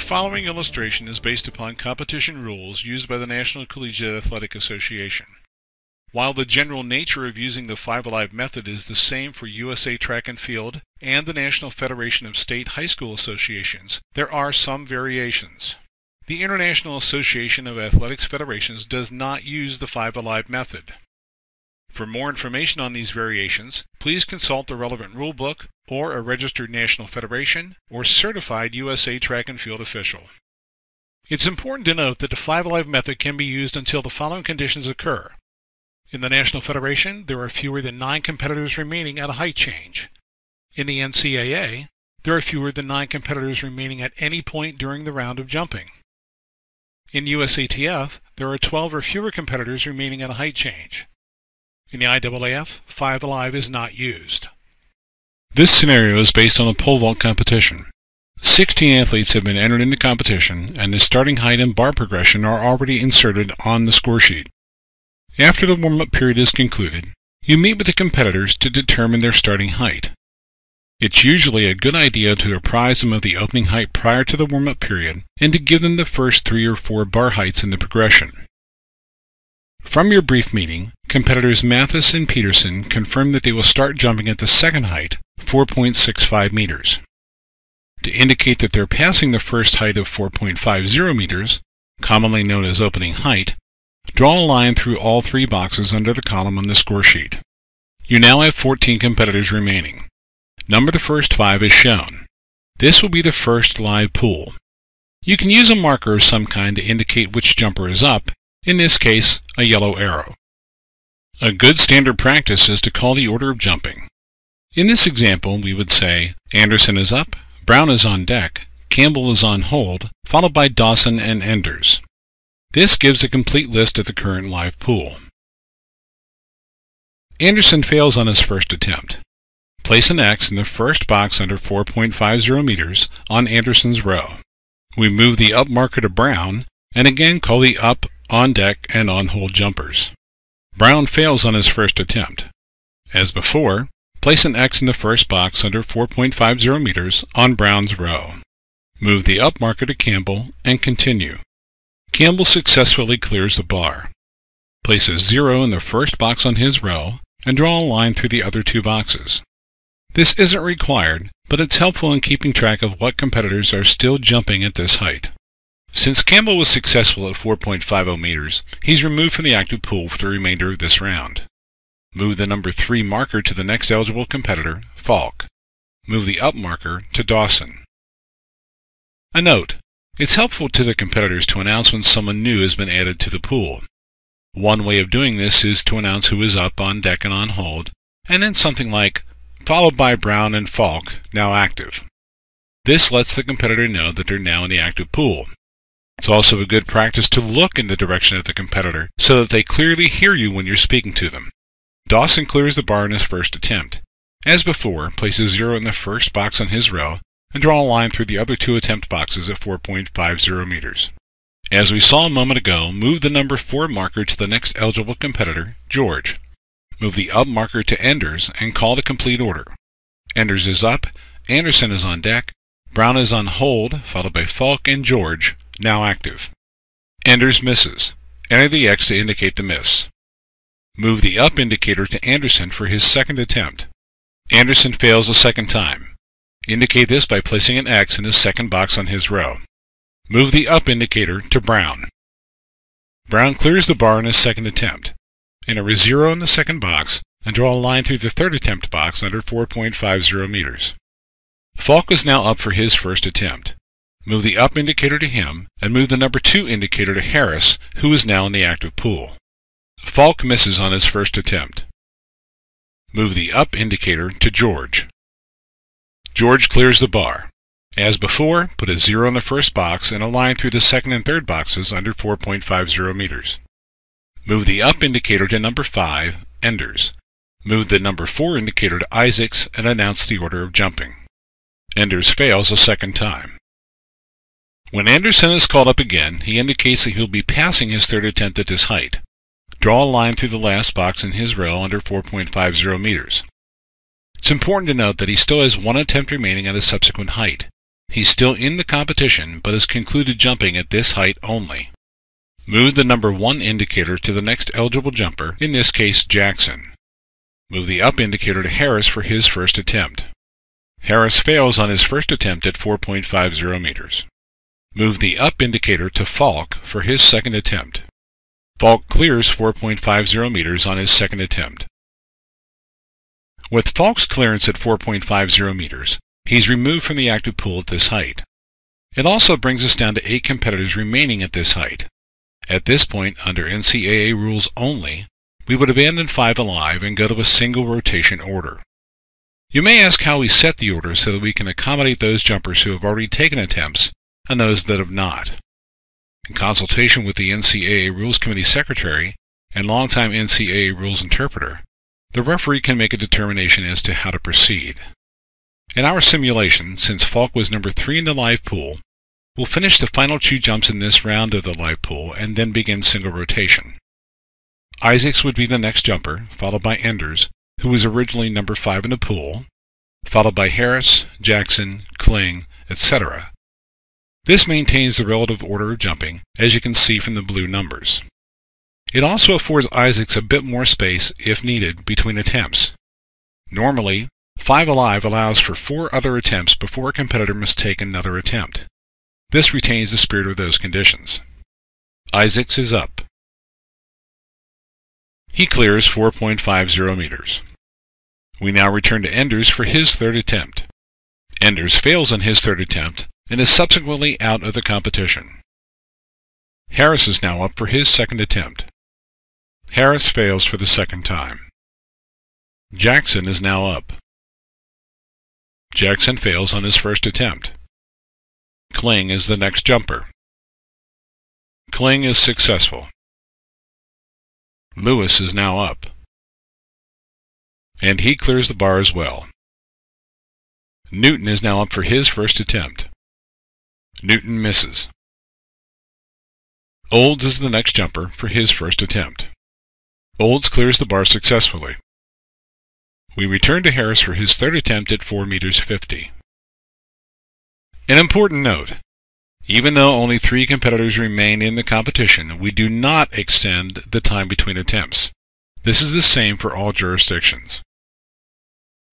following illustration is based upon competition rules used by the National Collegiate Athletic Association. While the general nature of using the Five Alive method is the same for USA Track and Field and the National Federation of State High School Associations, there are some variations. The International Association of Athletics Federations does not use the Five Alive method. For more information on these variations, please consult the relevant rulebook or a registered national federation or certified USA Track and Field official. It's important to note that the Five Alive method can be used until the following conditions occur. In the National Federation, there are fewer than nine competitors remaining at a height change. In the NCAA, there are fewer than nine competitors remaining at any point during the round of jumping. In USATF, there are 12 or fewer competitors remaining at a height change. In the IAAF, Five Alive is not used. This scenario is based on a pole vault competition. 16 athletes have been entered into competition, and the starting height and bar progression are already inserted on the score sheet. After the warm-up period is concluded, you meet with the competitors to determine their starting height. It's usually a good idea to apprise them of the opening height prior to the warm-up period and to give them the first three or four bar heights in the progression. From your brief meeting, competitors Mathis and Peterson confirm that they will start jumping at the second height, 4.65 meters. To indicate that they're passing the first height of 4.50 meters, commonly known as opening height, draw a line through all three boxes under the column on the score sheet. You now have 14 competitors remaining. Number the first five is shown. This will be the first live pool. You can use a marker of some kind to indicate which jumper is up in this case, a yellow arrow. A good standard practice is to call the order of jumping. In this example, we would say Anderson is up, Brown is on deck, Campbell is on hold, followed by Dawson and Enders. This gives a complete list of the current live pool. Anderson fails on his first attempt. Place an X in the first box under 4.50 meters on Anderson's row. We move the up marker to Brown and again call the up on deck and on hold jumpers. Brown fails on his first attempt. As before, place an X in the first box under 4.50 meters on Brown's row. Move the up marker to Campbell and continue. Campbell successfully clears the bar. Place a zero in the first box on his row and draw a line through the other two boxes. This isn't required, but it's helpful in keeping track of what competitors are still jumping at this height. Since Campbell was successful at 4.50 meters, he's removed from the active pool for the remainder of this round. Move the number 3 marker to the next eligible competitor, Falk. Move the up marker to Dawson. A note. It's helpful to the competitors to announce when someone new has been added to the pool. One way of doing this is to announce who is up on deck and on hold, and then something like, followed by Brown and Falk, now active. This lets the competitor know that they're now in the active pool. It's also a good practice to look in the direction of the competitor so that they clearly hear you when you're speaking to them. Dawson clears the bar in his first attempt. As before, place a zero in the first box on his row and draw a line through the other two attempt boxes at 4.50 meters. As we saw a moment ago, move the number 4 marker to the next eligible competitor, George. Move the up marker to Enders and call the complete order. Enders is up, Anderson is on deck, Brown is on hold, followed by Falk and George, now active. Enders misses. Enter the X to indicate the miss. Move the up indicator to Anderson for his second attempt. Anderson fails a second time. Indicate this by placing an X in his second box on his row. Move the up indicator to Brown. Brown clears the bar in his second attempt. Enter a zero in the second box and draw a line through the third attempt box under 4.50 meters. Falk is now up for his first attempt. Move the up indicator to him, and move the number 2 indicator to Harris, who is now in the active pool. Falk misses on his first attempt. Move the up indicator to George. George clears the bar. As before, put a 0 in the first box and a line through the second and third boxes under 4.50 meters. Move the up indicator to number 5, Enders. Move the number 4 indicator to Isaacs and announce the order of jumping. Enders fails a second time. When Anderson is called up again, he indicates that he'll be passing his third attempt at this height. Draw a line through the last box in his row under 4.50 meters. It's important to note that he still has one attempt remaining at a subsequent height. He's still in the competition, but has concluded jumping at this height only. Move the number 1 indicator to the next eligible jumper, in this case Jackson. Move the up indicator to Harris for his first attempt. Harris fails on his first attempt at 4.50 meters. Move the up indicator to Falk for his second attempt. Falk clears 4.50 meters on his second attempt. With Falk's clearance at 4.50 meters, he's removed from the active pool at this height. It also brings us down to eight competitors remaining at this height. At this point, under NCAA rules only, we would abandon five alive and go to a single rotation order. You may ask how we set the order so that we can accommodate those jumpers who have already taken attempts and those that have not. In consultation with the NCAA Rules Committee Secretary and longtime NCAA Rules Interpreter, the referee can make a determination as to how to proceed. In our simulation, since Falk was number 3 in the live pool, we'll finish the final two jumps in this round of the live pool and then begin single rotation. Isaacs would be the next jumper, followed by Enders, who was originally number 5 in the pool, followed by Harris, Jackson, Kling, etc. This maintains the relative order of jumping, as you can see from the blue numbers. It also affords Isaacs a bit more space, if needed, between attempts. Normally, 5 Alive allows for four other attempts before a competitor must take another attempt. This retains the spirit of those conditions. Isaacs is up. He clears 4.50 meters. We now return to Enders for his third attempt. Enders fails on his third attempt and is subsequently out of the competition. Harris is now up for his second attempt. Harris fails for the second time. Jackson is now up. Jackson fails on his first attempt. Kling is the next jumper. Kling is successful. Lewis is now up. And he clears the bar as well. Newton is now up for his first attempt. Newton misses. Olds is the next jumper for his first attempt. Olds clears the bar successfully. We return to Harris for his third attempt at 4 meters 50. An important note. Even though only three competitors remain in the competition, we do not extend the time between attempts. This is the same for all jurisdictions.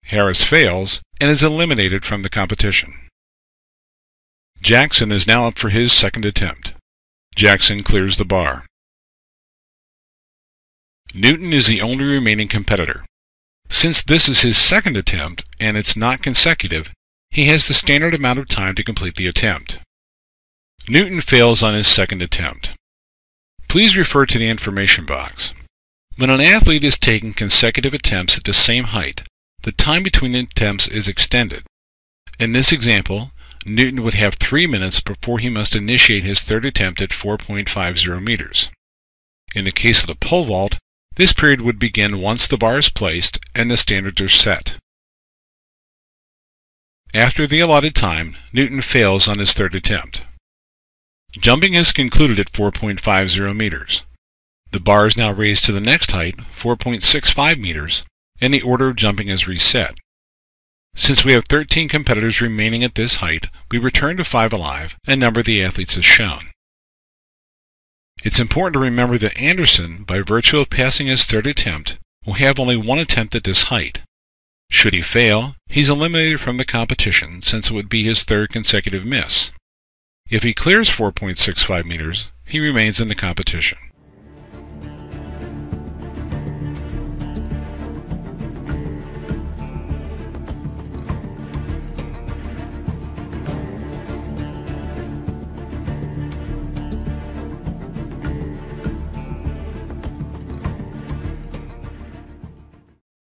Harris fails and is eliminated from the competition. Jackson is now up for his second attempt. Jackson clears the bar. Newton is the only remaining competitor. Since this is his second attempt and it's not consecutive, he has the standard amount of time to complete the attempt. Newton fails on his second attempt. Please refer to the information box. When an athlete is taking consecutive attempts at the same height, the time between attempts is extended. In this example, Newton would have 3 minutes before he must initiate his third attempt at 4.50 meters. In the case of the pole vault, this period would begin once the bar is placed and the standards are set. After the allotted time, Newton fails on his third attempt. Jumping has concluded at 4.50 meters. The bar is now raised to the next height, 4.65 meters, and the order of jumping is reset. Since we have 13 competitors remaining at this height, we return to 5 alive and number the athletes as shown. It's important to remember that Anderson, by virtue of passing his third attempt, will have only one attempt at this height. Should he fail, he's eliminated from the competition since it would be his third consecutive miss. If he clears 4.65 meters, he remains in the competition.